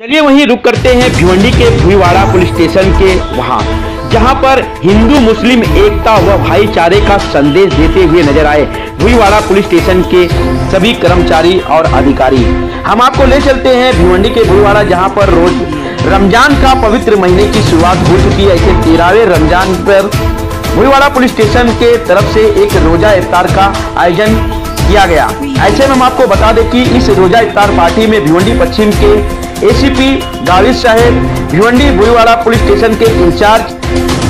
चलिए वहीं रुक करते हैं भिवंडी के भुईवाड़ा पुलिस स्टेशन के वहाँ, जहाँ पर हिंदू, मुस्लिम, एकता व भाईचारे का संदेश देते हुए नज़र आए भुईवाड़ा पुलिस स्टेशन के सभी कर्मचारी और अधिकारी। हम आपको ले चलते हैं भिवंडी के भुईवाड़ा, जहाँ पर रोज रमज़ान का पवित्र महीने की शुरुआत हो चुकी है। ऐसे तेरहवें रमज़ान पर भुईवाड़ा पुलिस स्टेशन के तरफ़ से एक रोजा इफ्तार का आयोजन किया गया। ऐसे में हम आपको बता दें कि इस रोजा इफ्तार पार्टी में भिवंडी पश्चिम के एसीपी गाविद साहेब, भिवंडी भुईवाड़ा पुलिस स्टेशन के इंचार्ज,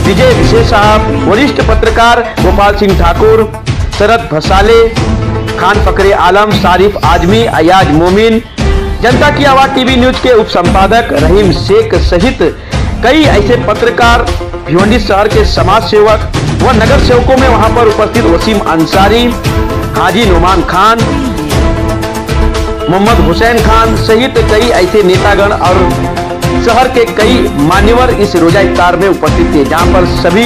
विजय विशेष साहब, वरिष्ठ पत्रकार गोपाल सिंह ठाकुर, शरद भसाले, खान फकरे आलम शारिफ आजमी, अयाज मोमिन, जनता की आवाज़ टीवी न्यूज़ के उप संपादक रहीम शेख सहित कई ऐसे पत्रकार भिवंडी शहर के समाज सेवक व नगर सेवकों में वहाँ पर उपस्थित वसीम अंसारी, हाजी नुमान खान मोहम्मद हुसैन खान सहित कई ऐसे नेतागण और शहर के कई मान्यवर इस रोजा इफ्तार में उपस्थित थे, जहाँ पर सभी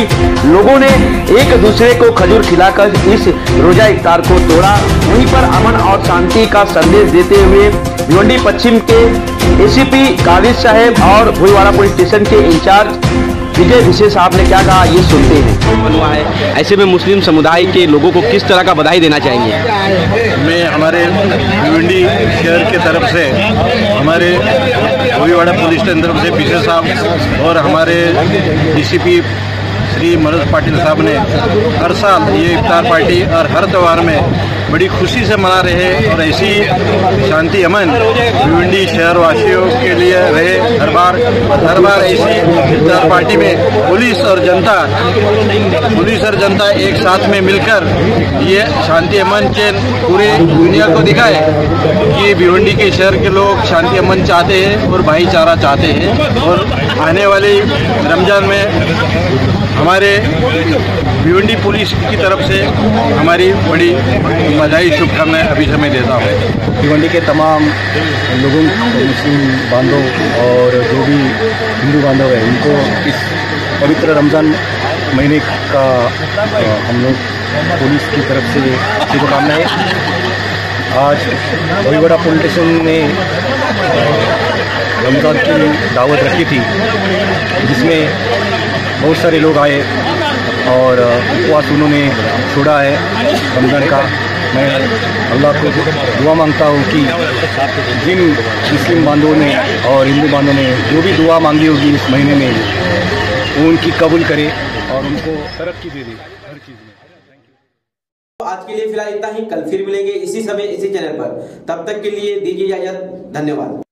लोगों ने एक दूसरे को खजूर खिलाकर इस रोजा इफ्तार को तोड़ा। वहीं पर अमन और शांति का संदेश देते हुए भिवंडी पश्चिम के एसीपी काविज साहेब और भुईवाड़ा पुलिस स्टेशन के इंचार्ज विजय विशेष साहब ने क्या कहा ये सुनते हैं। बनवा है ऐसे में मुस्लिम समुदाय के लोगों को किस तरह का बधाई देना चाहेंगे? मैं हमारे भिवंडी शहर के तरफ़ से हमारे भोईवाड़ा पुलिस स्टेशन तरफ़ से पीछे साहब और हमारे डीसीपी श्री मनोज पाटिल साहब ने हर साल ये इफ्तार पार्टी और हर त्यौहार में बड़ी खुशी से मना रहे और ऐसी शांति अमन भिवंडी शहरवासियों के लिए रहे हर बार हर बार ऐसी इफ्तार पार्टी में पुलिस और जनता, पुलिस और जनता एक साथ में मिलकर ये शांति अमन के पूरे दुनिया को दिखाए कि भिवंडी के शहर के लोग शांति अमन चाहते हैं और भाईचारा चाहते हैं। और आने वाले रमज़ान में हमारे भिवंडी पुलिस की तरफ़ से हमारी बड़ी बधाई शुभकामनाएँ अभी से मैं देता हूँ। भिवंडी के तमाम लोगों, मुस्लिम बांधव और जो भी हिंदू बांधव हैं, उनको इस पवित्र रमज़ान महीने का हम लोग पुलिस की तरफ़ से शुभकामनाएँ। आज भोईवाड़ा पुलिस स्टेशन ने रमज़ान की दावत रखी थी, जिसमें बहुत सारे लोग आए। और उपवास उन्होंने छोड़ा है रमज़ान का। मैं अल्लाह को दुआ माँगता हूँ कि जिन मुस्लिम बांधवों ने और हिंदू बांधवों ने जो भी दुआ मांगी होगी इस महीने में, वो उनकी कबूल करे और उनको तरक्की दे दे। हर चीज़ में। तो आज के लिए फ़िलहाल इतना ही। कल फिर मिलेंगे इसी समय, इसी चैनल पर। तब तक के लिए दीजिए इजाज़त। धन्यवाद।